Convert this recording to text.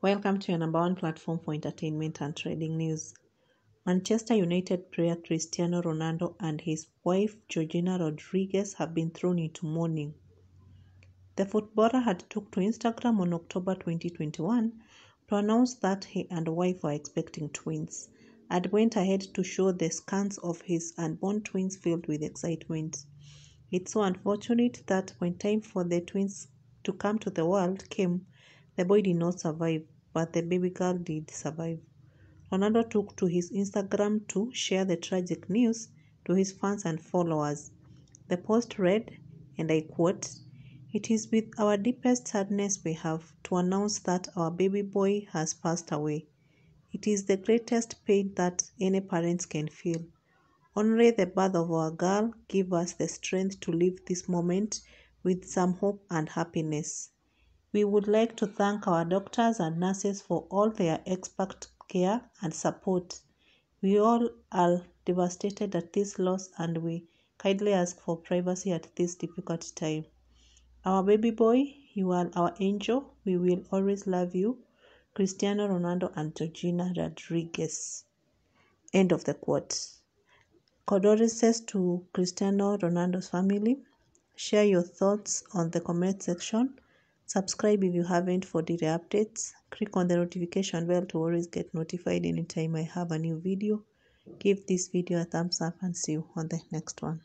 Welcome to your number one platform for entertainment and trading news. Manchester United player Cristiano Ronaldo and his wife Georgina Rodriguez have been thrown into mourning. The footballer had took to Instagram on October 2021 to announce that he and wife were expecting twins and went ahead to show the scans of his unborn twins filled with excitement. It's so unfortunate that when time for the twins to come to the world came, the boy did not survive, but the baby girl did survive. Ronaldo took to his Instagram to share the tragic news to his fans and followers. The post read, and I quote, It is with our deepest sadness we have to announce that our baby boy has passed away. It is the greatest pain that any parents can feel. Only the birth of our girl give us the strength to live this moment with some hope and happiness. We would like to thank our doctors and nurses for all their expert care and support. We all are devastated at this loss and we kindly ask for privacy at this difficult time. Our baby boy, you are our angel. We will always love you. Cristiano Ronaldo and Georgina Rodriguez. End of the quote. Condolences to Cristiano Ronaldo's family. Share your thoughts on the comment section. Subscribe if you haven't for daily updates. Click on the notification bell to always get notified anytime I have a new video. Give this video a thumbs up and see you on the next one.